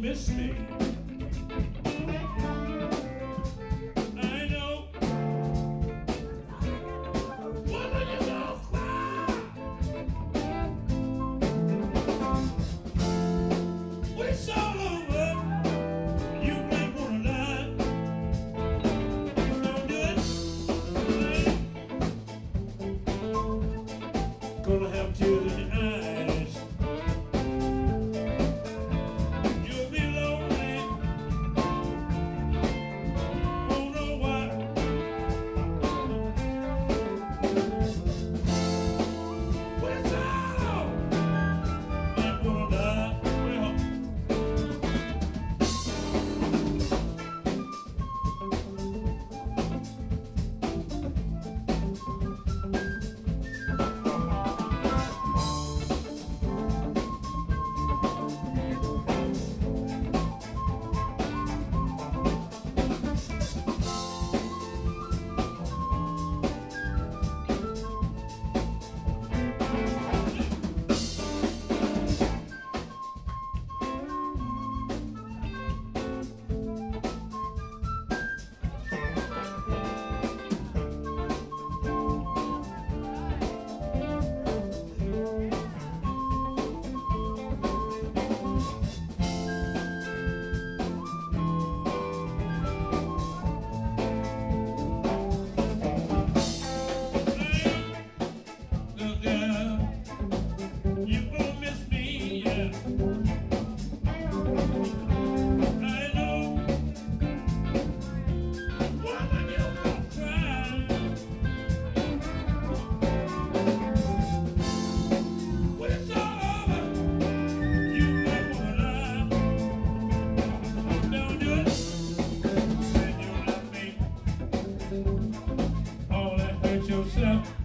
miss me. yourself.